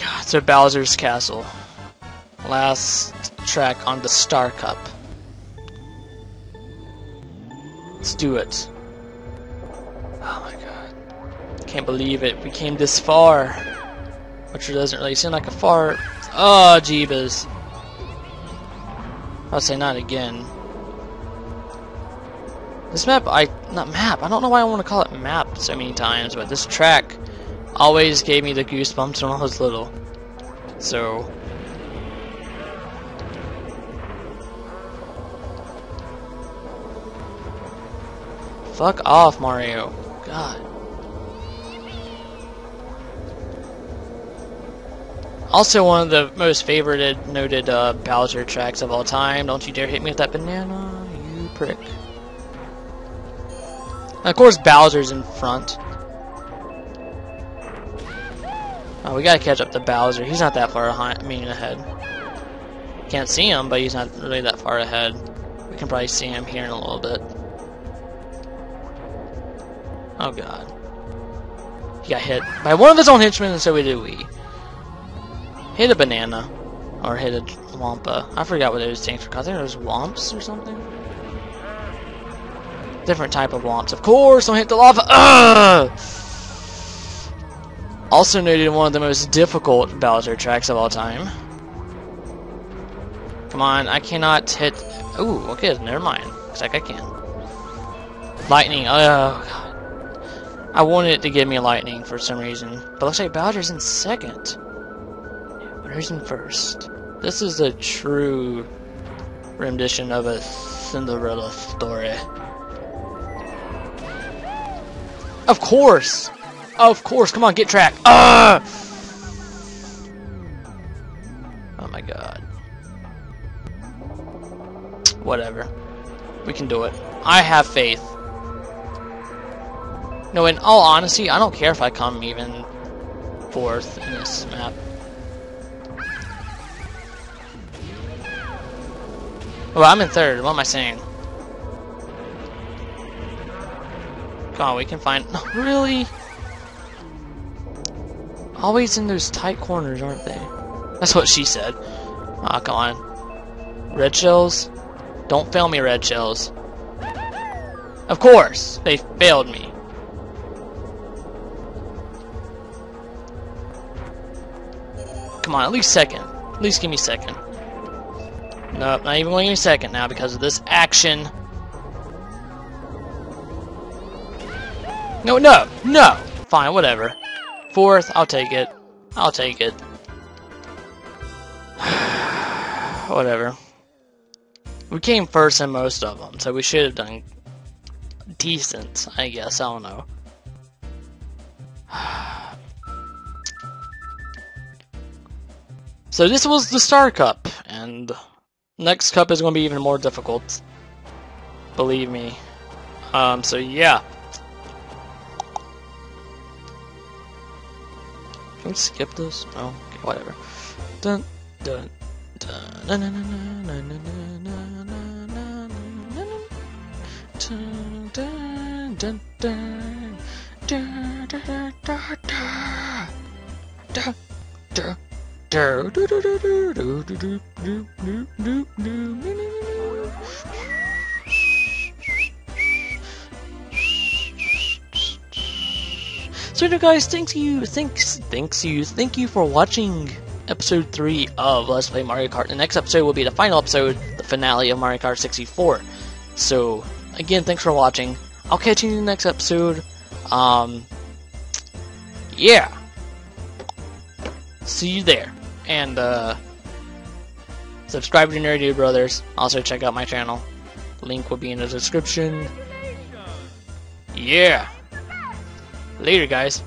god, Bowser's Castle. Last track on the Star Cup. Let's do it. Oh my god. Can't believe it. We came this far. Which doesn't really seem like a far... Oh, jeebus. I'll say not again. This map, I... Not map. I don't know why I want to call it map so many times, but this track always gave me the goosebumps when I was little. So... Fuck off, Mario. God. Also one of the most favorited, noted uh, Bowser tracks of all time. Don't you dare hit me with that banana, you prick. And of course Bowser's in front. Oh, we gotta catch up to Bowser. He's not that far behind, I mean ahead. Can't see him, but he's not really that far ahead. We can probably see him here in a little bit. Oh god. He got hit by one of his own henchmen, and so did we. Hit a banana. Or hit a wampa. I forgot what those things were called. I think it was womps or something. Different type of womps. Of course, don't hit the lava. Ugh! Also noted one of the most difficult Bowser tracks of all time. Come on, I cannot hit... Ooh, okay, never mind. Looks like I can. Lightning, oh god. I wanted it to give me lightning for some reason. But looks like Bowser's in second. But who's in first? This is a true rendition of a Cinderella story. Of course! Of course, come on, get track. Ah! Oh my god. Whatever. We can do it. I have faith. No, in all honesty, I don't care if I come even fourth in this map. Well, I'm in third. What am I saying? Come on, we can find... really? Always in those tight corners, aren't they? That's what she said. Aw, oh, come on. Red shells? Don't fail me, red shells. Of course! They failed me. Come on, at least second. At least give me second. Nope, not even going to give me second now because of this action. No, no, no! Fine, whatever. Fourth, I'll take it. I'll take it. Whatever. We came first in most of them, so we should have done decent, I guess. I don't know. so this was the Star Cup, and next cup is going to be even more difficult. Believe me. Um, so yeah. We skip this? Oh, okay, whatever. Dun dun dun dun dun dun dun dun dun dun dun So guys, thanks you, thanks, thanks you, thank you for watching episode 3 of Let's Play Mario Kart. The next episode will be the final episode, the finale of Mario Kart 64. So, again, thanks for watching. I'll catch you in the next episode. Um, yeah. See you there. And, uh, subscribe to Nerdio Brothers. Also, check out my channel. Link will be in the description. Yeah. Later, guys.